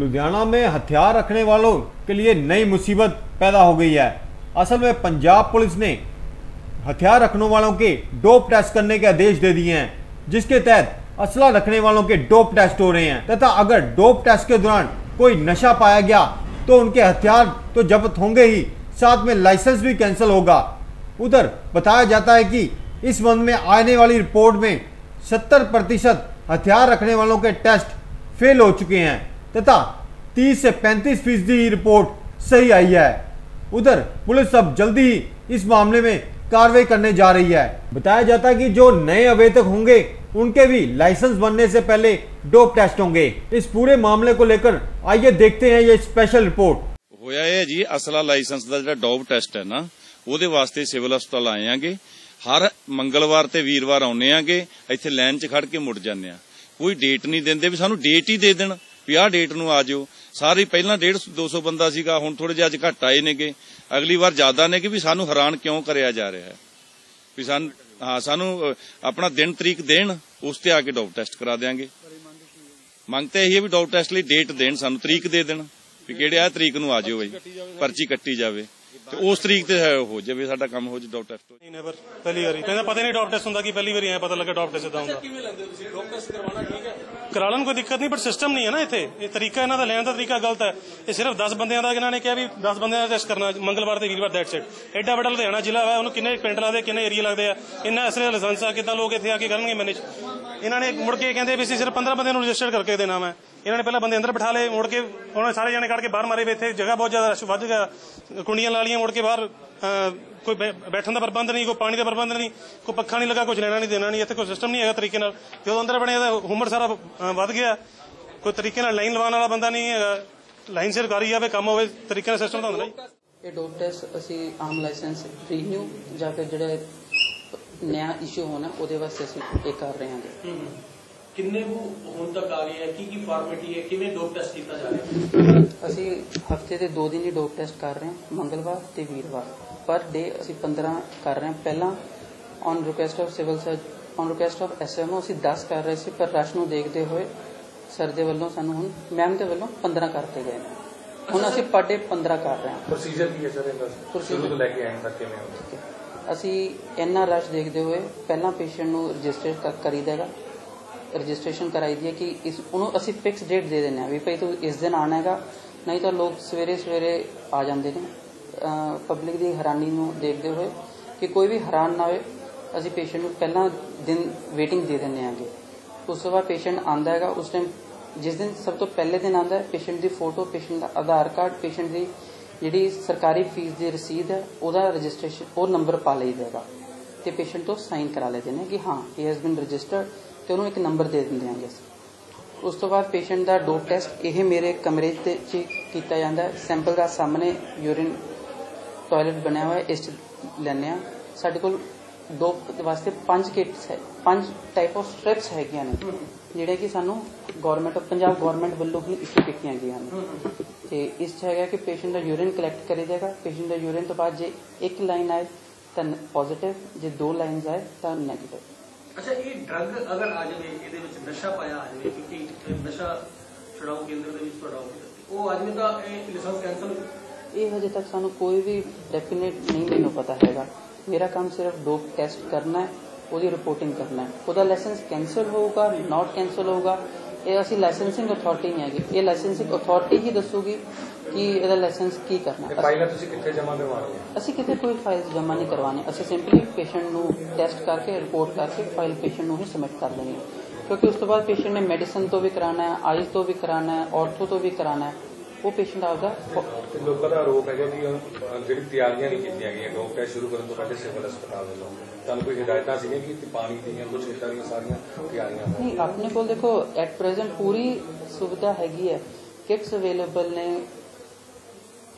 लुधियाना में हथियार रखने वालों के लिए नई मुसीबत पैदा हो गई है। असल में पंजाब पुलिस ने हथियार रखने वालों के डोप टेस्ट करने के आदेश दे दिए हैं, जिसके तहत असला रखने वालों के डोप टेस्ट हो रहे हैं। तथा अगर डोप टेस्ट के दौरान कोई नशा पाया गया तो उनके हथियार तो जब्त होंगे ही, साथ में लाइसेंस भी कैंसिल होगा। उधर बताया जाता है कि इस संबंध में आने वाली रिपोर्ट में 70 प्रतिशत हथियार रखने वालों के टेस्ट फेल हो चुके हैं। तथा 30 से 35 फीसदी रिपोर्ट सही आई है उधर पुलिस अब जल्दी ही इस मामले में कार्रवाई करने जा रही है बताया जाता है कि जो नए अवेदक होंगे उनके भी लाइसेंस बनने से पहले डोप टेस्ट होंगे इस पूरे मामले को लेकर आइए देखते हैं ये स्पेशल रिपोर्ट ਹੋਇਆ ਇਹ ਹੈ ਜੀ ਅਸਲਾ ਲਾਇਸੈਂਸ ਦਾ ਜਿਹੜਾ ਡੋਪ ਟੈਸਟ ਹੈ ਨਾ ਉਹਦੇ ਵਾਸਤੇ ਸਿਵਲ ਹਸਪਤਾਲ ਆਏ ਆਂਗੇ ਹਰ ਮੰਗਲਵਾਰ ਤੇ ਵੀਰਵਾਰ ਆਉਨੇ ਆਂਗੇ ਇੱਥੇ ਲਾਈਨ 'ਚ ਖੜ ਕੇ ਮੁੜ ਜਾਂਦੇ ਆ ਕੋਈ ਡੇਟ ਨਹੀਂ ਦਿੰਦੇ ਵੀ ਸਾਨੂੰ ਡੇਟ ਹੀ ਦੇ ਦੇਣ ਵੀ ਆਹ ਡੇਟ ਨੂੰ ਆ ਜਾਓ। ਸਾਰੇ ਪਹਿਲਾਂ 150 200 ਬੰਦਾ ਸੀਗਾ, ਹੁਣ ਥੋੜੇ ਜਿਹਾ ਅੱਜ ਘੱਟ ਆਏ ਨੇਗੇ। ਅਗਲੀ ਵਾਰ ਜ਼ਿਆਦਾ ਨੇ ਕਿ ਵੀ ਸਾਨੂੰ ਹੈਰਾਨ ਕਿਉਂ ਕਰਿਆ ਜਾ ਰਿਹਾ ਹੈ? ਵੀ ਸਾਨੂੰ, ਹਾਂ, ਸਾਨੂੰ ਆਪਣਾ ਦਿਨ ਤਰੀਕ ਦੇਣ, ਉਸ ਤੇ ਆ ਕੇ ਡੋਪ ਟੈਸਟ ਕਰਾ ਦੇਾਂਗੇ ਮੰਗ ਤਾਂ ਇਹੀ ਹੈ ਵੀ ਡੋਪ ਟੈਸਟ ਲਈ ਡੇਟ ਦੇਣ, ਸਾਨੂੰ ਤਰੀਕ ਦੇ ਦੇਣ, ਵੀ ਕਿਹੜੇ ਆ ਤਰੀਕ ਨੂੰ ਆ ਜਿਓ ਬਈ, ਪਰਚੀ ਕੱਟੀ ਜਾਵੇ। ਤੇ ਉਸ ਤਰੀਕ ਤੇ ਹੈ ਹੋ ਜਾਵੇ ਸਾਡਾ ਕੰਮ ਹੋ ਜੇ ਡੋਪ ਟੈਸਟ ਨਹੀਂ ਨੈਵਰ ਪਹਿਲੀ ਵਾਰੀ। ਕਹਿੰਦਾ ਪਤਾ ਨਹੀਂ ਡੌਪ ਟੈਸਟ ਹੁੰਦਾ ਕੀ ਪਹਿਲੀ ਵਾਰੀ ਆਇਆ ਪਤਾ ਲੱਗਾ ਡੌਪ ਟੈਸਟ ਇਦਾਂ ਹੁੰਦਾ। ਕਿਵੇਂ ਲੈਂਦੇ ਹੋ ਤੁਸੀਂ? ਡਾਕਟਰ ਟੈਸਟ ਕਰਵਾਉਣਾ ਠੀਕ ਹੈ? ਕਰਾ ਲੈਣ ਕੋਈ ਦਿੱਕਤ ਨਹੀਂ ਪਰ ਸਿਸਟਮ ਨਹੀਂ ਹੈ ਨਾ ਇੱਥੇ। ਇਹ ਤਰੀਕਾ ਇਹਨਾਂ ਦਾ ਲੈਣ ਦਾ ਤਰੀਕਾ ਗਲਤ ਹੈ। ਇਹ ਸਿਰਫ 10 ਬੰਦਿਆਂ ਦਾ ਇਹਨਾਂ ਨੇ ਕਿਹਾ ਵੀ 10 ਬੰਦਿਆਂ ਦਾ ਟੈਸਟ ਕਰਨਾ ਮੰਗਲਵਾਰ ਤੇ ਵੀਰਵਾਰ ਦੈਟਸ ਇਟ ਐਡਾ ਵੱਡਾ ਲੁਧਿਆਣਾ ਜ਼ਿਲ੍ਹਾ ਹੈ ਉਹਨੂੰ ਕਿੰਨੇ ਪਿੰਡ ਲੱਗਦੇ ਕਿੰਨੇ ਏਰੀਆ ਲੱਗਦੇ ਆ ਇੰਨਾ ਅਸਲੇ ਲਾਇਸੈਂਸ ਆ ਕਿਦਾਂ ਲੋਕ ਇੱਥੇ ਆ ਕੇ ਕਰਨਗੇ ਮੈਨੇਜ ਇਹਨਾਂ ਨੇ ਮੁੜ ਕੇ ਕਹਿੰਦੇ ਵੀ ਅਸੀਂ ਸਿਰਫ 15 ਬੰਦਿਆਂ ਨੂੰ ਰਜਿਸਟਰ ਕਰਕੇ ਦੇਣਾ ਮੈਂ ਇਹਨਾਂ ਨੇ ਪਹਿਲਾਂ ਬੰਦੇ ਅੰਦਰ ਬਿਠਾ ਲਏ ਮੁੜ ਕੇ ਉਹਨਾਂ ਸਾਰੇ ਜਾਣੇ ਕੱਢ ਕੇ ਬਾਹਰ ਮਾਰੇ ਵੀ ਇੱਥੇ ਜਗ੍ਹਾ ਬਹੁਤ ਜ਼ਿਆਦਾ ਰਸ਼ ਵੱਧ ਗਿਆ ਕੁੰਡੀਆਂ ਲਾ ਲੀਆਂ ਮੁੜ ਕੇ ਬਾਹਰ ਕੋਈ ਬੈਠਣ ਦਾ ਪ੍ਰਬੰਧ ਨਹੀਂ ਕੋਈ ਪਾਣੀ ਦਾ ਪ੍ਰਬੰਧ ਨਹੀਂ ਕੋਈ ਪੱਖਾ ਨਹੀਂ ਲੱਗਾ ਕੁਝ ਲੈਣਾ ਨਹੀਂ ਦੇਣਾ ਨਹੀਂ ਇੱਥੇ ਕੋਈ ਸਿਸਟਮ ਨਹੀਂ ਹੈਗਾ ਤਰੀਕੇ ਨਾਲ। ਜਦੋਂ ਅੰਦਰ ਬਣੇ ਤਾਂ ਹੁਮਰ ਸਾਰਾ ਵੱਧ ਗਿਆ। ਕੋਈ ਤਰੀਕੇ ਨਾਲ ਲਾਈਨ ਲਵਾਉਣ ਵਾਲਾ ਬੰਦਾ ਨਹੀਂ ਹੈਗਾ। ਲਾਈਨ ਸਿਰ ਕਰੀ ਜਾਵੇ ਕੰਮ ਹੋਵੇ ਤਰੀਕੇ ਨਾਲ ਸਿਸਟਮ ਤਾਂ ਹੁੰਦਾ ਨਹੀਂ ਇਹ ਡੋਪ ਟੈਸਟ ਅਸੀਂ ਆਮ ਲਾਇਸੈਂਸ ਰੀਨਿਊ ਜਾਂ ਫਿਰ ਜਿਹੜਾ ਨਵਾਂ ਇਸ਼ੂ ਹੋਣਾ ਉਹਦੇ ਵਾਸਤੇ ਅਸੀਂ ਇਹ ਕਰ ਰਹੇ ਹਾਂ। ਕਿੰਨੇ ਕੁ ਹੁਣ ਤੱਕ ਆ ਗਏ ਹੈ? ਕੀ ਕੀ ਫਾਰਮੈਲਿਟੀ ਹੈ? ਕਿਵੇਂ ਡੋਪ ਟੈਸਟ ਕੀਤਾ ਜਾ ਰਿਹਾ ਹੈ? ਅਸੀਂ ਹਫ਼ਤੇ ਦੇ ਦੋ ਦਿਨ ਹੀ ਡੋਪ ਟੈਸਟ ਕਰ ਰਹੇ ਹਾਂ ਮੰਗਲਵਾਰ ਤੇ ਵੀਰਵਾਰ। ਪਰ ਡੇ ਅਸੀਂ 15 ਕਰ ਰਹੇ ਹਾਂ। ਪਹਿਲਾਂ on request of civil surgeon on request of SMO ਅਸੀਂ 10 ਕਰ ਰਹੇ ਸੀ ਪਰ ਰਸ਼ ਨੂੰ ਦੇਖਦੇ ਹੋਏ ਸਰ ਦੇ ਵੱਲੋਂ ਸਾਨੂੰ ਹੁਣ ਮੈਮ ਦੇ ਵੱਲੋਂ 15 ਕਰਤੇ ਗਏ ਨੇ। ਹੁਣ ਅਸੀਂ ਪਰ ਡੇ 15 ਕਰ ਰਹੇ ਹਾਂ। ਪ੍ਰੋਸੀਜਰ ਕੀ ਹੈ ਸਰ ਇਹਦਾ? ਸ਼ੁਰੂ ਤੋਂ ਲੈ ਕੇ ਐਂਡ ਤੱਕ ਕਿਵੇਂ ਹੁੰਦਾ ਅਸੀਂ ਇੰਨਾ ਰਸ਼ ਦੇਖਦੇ ਹੋਏ ਪਹਿਲਾਂ ਪੇਸ਼ੈਂਟ ਨੂੰ ਰਜਿਸਟਰ ਕਰੀ ਦੇਗਾ ਰਜਿਸਟ੍ਰੇਸ਼ਨ ਕਰਾਈ ਦੀ ਹੈ ਕਿ ਇਸ ਉਹਨੂੰ ਅਸੀਂ ਫਿਕਸ ਡੇਟ ਦੇ ਦਿੰਦੇ ਹਾਂ ਵੀ ਭਈ ਤੂੰ ਇਸ ਦਿਨ ਆਣਾ ਹੈਗਾ, ਨਹੀਂ ਤਾਂ ਲੋਕ ਸਵੇਰੇ ਸਵੇਰੇ ਆ ਜਾਂਦੇ ਨੇ। ਪਬਲਿਕ ਦੀ ਹੈਰਾਨੀ ਨੂੰ ਦੇਖਦੇ ਹੋਏ ਕਿ ਕੋਈ ਵੀ ਹੈਰਾਨ ਨਾ ਹੋਏ, ਅਸੀਂ ਪੇਸ਼ੈਂਟ ਨੂੰ ਪਹਿਲਾਂ ਦਿਨ ਵੇਟਿੰਗ ਦੇ ਦਿੰਦੇ ਹਾਂਗੇ। ਉਸ ਤੋਂ ਬਾਅਦ ਪੇਸ਼ੈਂਟ ਆਂਦਾ ਹੈਗਾ, ਉਸ ਟਾਈਮ ਜਿਸ ਦਿਨ ਸਭ ਤੋਂ ਪਹਿਲੇ ਦਿਨ ਆਂਦਾ ਹੈ ਪੇਸ਼ੈਂਟ ਦੀ ਫੋਟੋ ਪੇਸ਼ੈਂਟ ਦਾ ਆਧਾਰ ਕਾਰਡ ਪੇਸ਼ੈਂਟ ਦੀ ਜਿਹੜੀ ਸਰਕਾਰੀ ਫੀਸ ਦੀ ਰਸੀਦ ਹੈ, ਉਹਦਾ ਰਜਿਸਟ੍ਰੇਸ਼ਨ, ਉਹ ਨੰਬਰ ਪਾ ਲਈ ਜਾਏਗਾ ਤੇ ਪੇਸ਼ੈਂਟ ਤੋਂ ਸਾਈਨ ਕਰਾ ਲੈਂਦੇ ਨੇ ਕਿ ਹਾਂ ਹੀ ਹੈਜ਼ ਬੀਨ ਰਜਿਸਟਰਡ ਤੇ ਉਹਨੂੰ ਇੱਕ ਨੰਬਰ ਦੇ ਦਿੰਦੇ ਆਂਗੇ ਉਸ ਤੋਂ ਬਾਅਦ ਪੇਸ਼ੈਂਟ ਦਾ ਡੋਪ ਟੈਸਟ ਇਹ ਮੇਰੇ ਕਮਰੇ ਦੇ ਕੀਤਾ ਜਾਂਦਾ ਹੈ। ਸੈਂਪਲ ਦਾ ਸਾਹਮਣੇ ਯੂਰਿਨ ਟਾਇਲਟ ਬਣਿਆ ਹੋਇਆ ਇਸ 'ਚ ਲੈਂਦੇ ਹਾਂ। ਸਾਡੇ ਕੋਲ ਡੋਪ ਵਾਸਤੇ ਪੰਜ ਕਿਟਸ ਹੈ, ਪੰਜ ਟਾਈਪ ਆਫ ਸਟ੍ਰਿਪਸ ਹੈਗੀਆਂ ਨੇ, ਜਿਹੜੇ ਕਿ ਸਾਨੂੰ ਗਵਰਨਮੈਂਟ ਆਫ ਪੰਜਾਬ ਗਵਰਨਮੈਂਟ ਵੱਲੋਂ ਹੀ ਇਸ਼ੂ ਕੀਤੀਆਂ ਗਈਆਂ ਨੇ। ਤੇ ਇਸ 'ਚ ਹੈਗਾ ਕਿ ਪੇਸ਼ੈਂਟ ਦਾ ਯੂਰਿਨ ਕਲੈਕਟ ਕਰੇ ਜਾਏਗਾ। ਪੇਸ਼ੈਂਟ ਦਾ ਯੂਰਿਨ ਤੋਂ ਬਾਅਦ ਜੇ ਇੱਕ ਲਾਈਨ ਆਏ ਤਾਂ ਪੋਜ਼ਿਟਿਵ ਜੇ ਦੋ ਲਾਈਨਸ ਆਏ ਤਾਂ ਨੈਗੇਟਿਵ ਅੱਛਾ ਇਹ ਡਰੱਗ ਅਗਰ ਆ ਜਾਵੇ ਇਹਦੇ ਵਿੱਚ ਨਸ਼ਾ ਪਾਇਆ ਆ ਜਾਵੇ ਕਿਉਂਕਿ ਨਸ਼ਾ ਛੁਡਾਊ ਕੇਂਦਰ ਦੇ ਵਿੱਚ ਤੁਹਾਡਾ ਉਹ- ਉਹ ਆ ਜਾਵੇ ਤਾਂ ਇਹ ਲਾਇਸੈਂਸ ਕੈਂਸਲ ਇਹ ਹਜੇ ਤੱਕ ਸਾਨੂੰ ਕੋਈ ਵੀ ਡੈਫੀਨੇਟ ਨਹੀਂ ਮੈਨੂੰ ਪਤਾ ਹੈਗਾ। ਮੇਰਾ ਕੰਮ ਸਿਰਫ ਡੋਪ ਟੈਸਟ ਕਰਨਾ ਹੈ ਉਹਦੀ ਰਿਪੋਰਟਿੰਗ ਕਰਨਾ ਹੈ। ਉਹਦਾ ਲਾਇਸੈਂਸ ਕੈਂਸਲ ਹੋਊਗਾ ਨਾਟ ਕੈਂਸਲ ਹੋਊਗਾ। ਇਹ ਅਸੀਂ ਲਾਇਸੈਂਸਿੰਗ ਅਥਾਰਟੀ ਨਹੀਂ ਹੈਗੀ। ਇਹ ਲਾਇਸੈਂਸਿੰਗ ਅਥਾਰਟੀ ਹੀ ਦੱਸੂਗੀ ਕਿ ਇਹਦਾ ਲਾਇਸੈਂਸ ਕੀ ਕਰਨਾ। ਹੈ ਫਾਈਲਾਂ ਤੁਸੀਂ ਕਿੱਥੇ ਜਮ੍ਹਾਂ ਕਰਵਾਉਣੀ ਹੈ ਅਸੀਂ ਕਿਤੇ ਕੋਈ ਫਾਈਲ ਜਮ੍ਹਾਂ ਨਹੀਂ ਕਰਵਾਉਣੀ ਅਸੀਂ ਸਿੰਪਲੀ ਪੇਸ਼ੈਂਟ ਨੂੰ ਟੈਸਟ ਕਰਕੇ ਰਿਪੋਰਟ ਕਰਕੇ ਫਾਈਲ ਪੇਸ਼ੈਂਟ ਨੂੰ ਹੀ ਸਬਮਿਟ ਕਰ ਦੇਣੀ ਹੈ। ਕਿਉਂਕਿ ਉਸ ਤੋਂ ਬਾਅਦ ਪੇਸ਼ੈਂਟ ਨੇ ਮੈਡੀਸਨ ਤੋਂ ਵੀ ਕਰਾਉਣਾ ਹੈ ਆਈਜ਼ ਤੋਂ ਵੀ ਕਰਾਉਣਾ ਹੈ ਆਰਥੋ ਤੋਂ ਵੀ ਕਰਾਉਣਾ ਹੈ। ਉਹ ਪੇਸ਼ੈਂਟ ਆਪਦਾ ਲੋਕਾਂ ਦਾ ਆਰੋਪ ਹੈਗਾ ਕਿ ਜਿਹੜੀ ਤਿਆਰੀਆਂ ਨਹੀਂ ਕੀਤੀਆਂ ਗਈਆਂ ਡੋਪ ਟੈਸਟ ਸ਼ੁਰੂ ਕਰਨ ਤੋਂ ਪਹਿਲੇ ਸਿਵਲ ਹਸਪਤਾਲ ਵੱਲੋਂ। ਤੁਹਾਨੂੰ ਕੋਈ ਹਦਾਇਤਾਂ ਸੀਗੀਆਂ ਕਿ ਪਾਣੀ ਦੀਆਂ ਕੁਝ ਇਦਾਂ ਦੀਆਂ ਸਾਰੀਆਂ ਤਿਆਰੀਆਂ? ਨਹੀਂ ਆਪਣੇ ਕੋਲ ਦੇਖੋ ਐਟ ਪ੍ਰੈਜ਼ੈਂਟ ਪੂਰੀ ਸੁਵਿਧਾ ਹੈਗੀ ਹੈ। ਕਿਟਸ ਅਵੇਲੇਬਲ ਨੇ।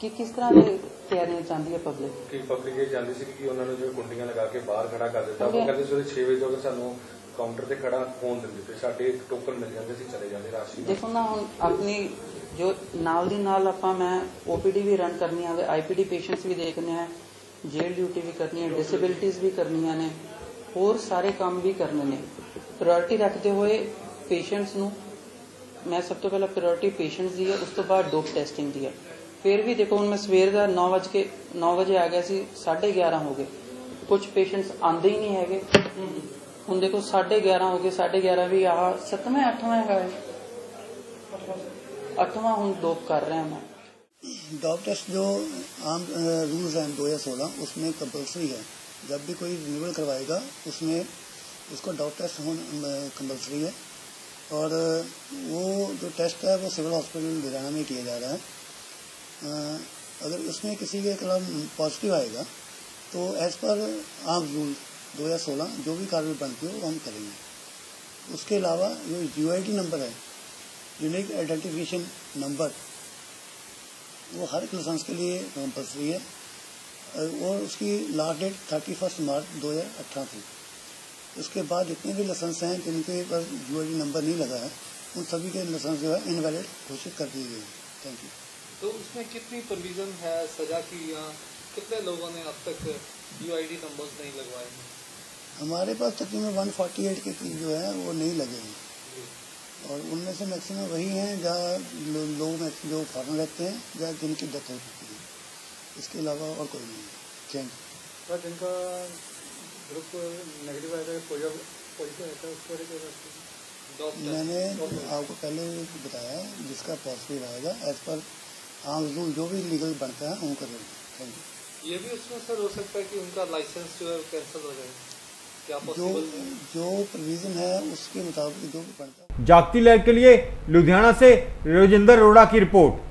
ਕਿ ਕਿਸ ਤਰ੍ਹਾਂ ਦੀ ਤਿਆਰੀਆਂ ਚਾਹੁੰਦੀ ਹੈ ਪਬਲਿਕ ਕਿ ਪਬਲਿਕ ਇਹ ਚਾਹੁੰਦੀ ਸੀ ਕਿ ਉਹਨਾਂ ਨੂੰ ਜਿਵੇਂ ਕੁੰਡੀਆਂ ਲਗਾ ਕੇ ਬਾਹਰ ਖੜਾ ਕਰ ਦਿੱਤਾ। ਉਹ. ਕਹਿੰਦੇ ਸਵੇਰੇ 6 ਵਜੇ ਤੋਂ ਸਾਨੂੰ ਕਾਊਂਟਰ ਤੇ ਖੜਾ ਹੋਣ ਦਿੰਦੇ ਤੇ ਸਾਡੇ ਇੱਕ ਟੋਕਨ ਮਿਲ ਜਾਂਦੇ ਸੀ ਚਲੇ ਜਾਂਦੇ ਰਾਸ਼ੀ ਦੇਖੋ ਨਾ, ਹੁਣ ਆਪਣੀ ਜੋ ਨਾਲ ਦੀ ਨਾਲ ਆਪਾਂ, ਮੈਂ ਓਪੀਡੀ ਵੀ ਰਨ ਕਰਨੀ ਆ ਆਈਪੀਡੀ ਪੇਸ਼ੈਂਟਸ ਵੀ ਦੇਖਣੇ ਆ ਜੇਲ ਡਿਊਟੀ ਵੀ ਕਰਨੀ ਹੈ ਡਿਸੇਬਿਲਿਟੀਜ਼ ਵੀ ਕਰਨੀਆਂ ਨੇ, ਹੋਰ ਸਾਰੇ ਕੰਮ ਵੀ ਕਰਨੇ ਨੇ। ਪ੍ਰਾਇੋਰਟੀ ਰੱਖਦੇ ਹੋਏ ਪੇਸ਼ੈਂਟਸ ਨੂੰ, ਮੈਂ ਸਭ ਤੋਂ ਪਹਿਲਾਂ ਪ੍ਰਾਇੋਰਟੀ ਪੇਸ਼ੈਂਟਸ ਦੀ ਹੈ, ਉਸ ਤੋਂ ਬਾਅਦ ਡੋਪ ਟੈਸਟਿੰਗ ਦੀ ਹੈ। ਫਿਰ ਵੀ ਦੇਖੋ, ਹੁਣ ਮੈਂ ਸਵੇਰ ਦਾ 9 ਵਜੇ ਕੇ 9 ਵਜੇ ਆ ਗਿਆ ਸੀ 11:30 ਹੋ ਗਏ। ਕੁਝ ਪੇਸ਼ੈਂਟਸ ਆਂਦੇ ਹੀ ਨਹੀਂ ਹੈਗੇ। ਹੁਣ ਦੇਖੋ 11:30 ਹੋ ਗਏ 11:30 ਵੀ ਆਹ ਸੱਤਵਾਂ ਅੱਠਵਾਂ ਹੈਗਾ ਹੈ ਅੱਠਵਾਂ ਹੁਣ डोप कर रहे हैं मैं डॉप टेस्ट जो आम रूल्स हैं दो हजार सोलह उसमें कंपलसरी है जब भी कोई रिन्यूअल करवाएगा उसमें उसको डॉप टेस्ट कंपलसरी है और वो जो टेस्ट है वो सिविल हॉस्पिटल लुधियाना में किया जा रहा है अ, अगर इसमें किसी के खिलाफ पॉजिटिव आएगा तो एज पर आम रूल 2016 जो भी कार्रवाई बनती है, वो हम करेंगे। उसके अलावा जो यूआईडी नंबर है यूनिक आइडेंटिफिकेशन नंबर वो हर एक लाइसेंस के लिए कंपल्सरी है। और उसकी last date thirty first March दो हज़ार अठारह थी। उसके बाद जितने भी लाइसेंस हैं, जिनके पर यूआईडी नंबर नहीं लगा है, उन सभी के लाइसेंस जो है इनवैलिड घोषित कर दिए गए हैं। थैंक यू तो उसमें कितनी प्रोविज़न है, सजा की या कितने लोगों ने अब तक यूआईडी नंबर्स नहीं लगवाए हैं? हमारे पास तकरीबन 148 के जो है वो नहीं लगे हैं और उनमें से मैक्सिमम वही हैं जहाँ लो, लोग मैक्स- जो फॉरन रहते हैं जहाँ जिनकी डेथ हो चुकी है। इसके अलावा और कोई नहीं है। थैंक यू जिनका ग्रुप नेगेटिव है मैंने आपको पहले बताया जिसका पॉजिटिव आएगा एज पर आम रूल जो भी लीगल बनता है उनका थैंक यू ये भी उसमें सर हो सकता है कि उनका लाइसेंस जो है कैंसिल हो जाए। क्या जो पॉसिबल है जो प्रोविजन है उसके मुताबिक जो भी बनता है जागती लहर के लिए लुधियाना से रोजिंदर अरोड़ा की रिपोर्ट